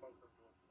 both are